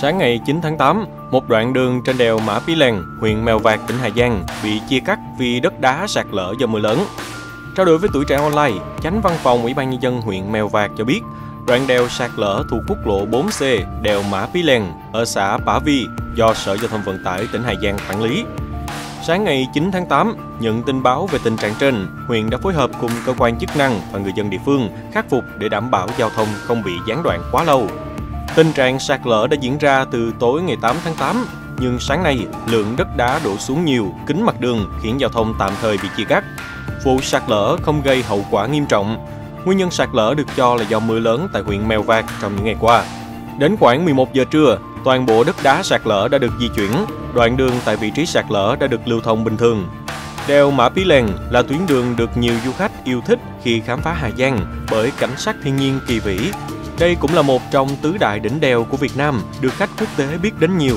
Sáng ngày 9 tháng 8, một đoạn đường trên đèo Mã Pí Lèng, huyện Mèo Vạc, tỉnh Hà Giang bị chia cắt vì đất đá sạt lở do mưa lớn. Trao đổi với tuổi trẻ online, chánh văn phòng Ủy ban nhân dân huyện Mèo Vạc cho biết, đoạn đèo sạt lở thuộc quốc lộ 4C, đèo Mã Pí Lèng ở xã Bả Vi do Sở Giao thông Vận tải tỉnh Hà Giang quản lý. Sáng ngày 9 tháng 8, nhận tin báo về tình trạng trên, huyện đã phối hợp cùng cơ quan chức năng và người dân địa phương khắc phục để đảm bảo giao thông không bị gián đoạn quá lâu. Tình trạng sạt lở đã diễn ra từ tối ngày 8 tháng 8, nhưng sáng nay lượng đất đá đổ xuống nhiều, kính mặt đường khiến giao thông tạm thời bị chia cắt. Vụ sạt lở không gây hậu quả nghiêm trọng. Nguyên nhân sạt lở được cho là do mưa lớn tại huyện Mèo Vạc trong những ngày qua. Đến khoảng 11 giờ trưa, toàn bộ đất đá sạt lở đã được di chuyển, đoạn đường tại vị trí sạt lở đã được lưu thông bình thường. Đèo Mã Pí Lèng là tuyến đường được nhiều du khách yêu thích khi khám phá Hà Giang bởi cảnh sắc thiên nhiên kỳ vĩ. Đây cũng là một trong tứ đại đỉnh đèo của Việt Nam được khách quốc tế biết đến nhiều.